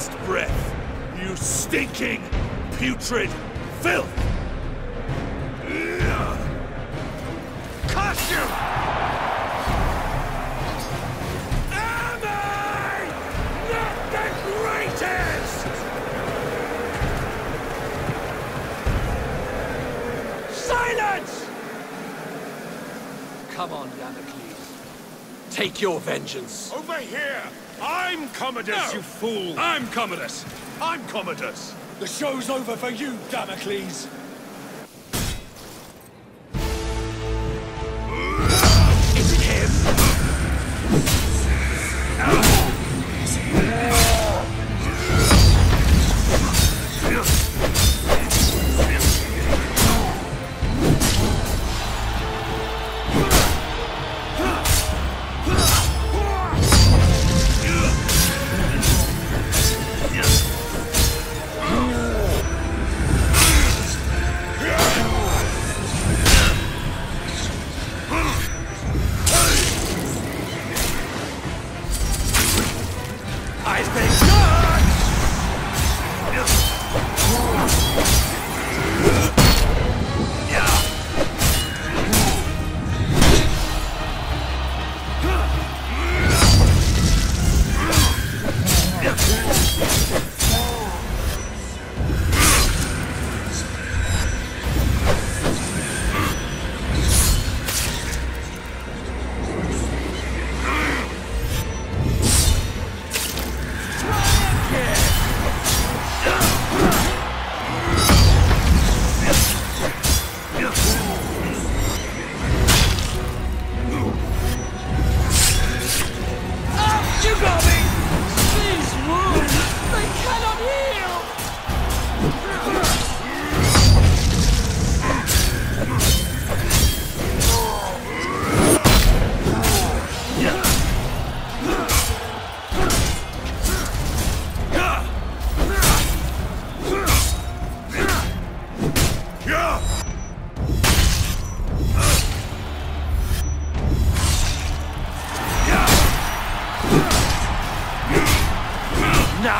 last breath, you stinking, putrid filth! Am I not the greatest? Silence! Come on, Damocles. Take your vengeance. Over here! I'm Commodus, you fool! I'm Commodus! I'm Commodus! The show's over for you, Damocles!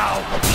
Now!